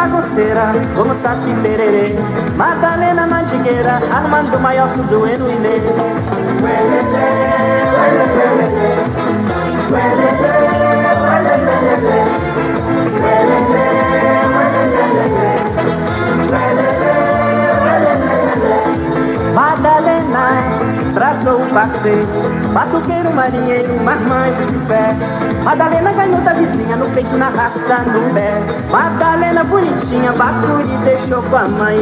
e bagunceira, como Pererê Madalena Mandigueira, armando maior tudo em Inê traçou o passeio Batuqueiro, marinheiro, marmanjo de pé. Madalena ganhou vizinha no peito, na raça, no pé. Madalena bonitinha, Bacuri deixou com a mãe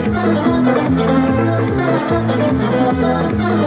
I'm sorry.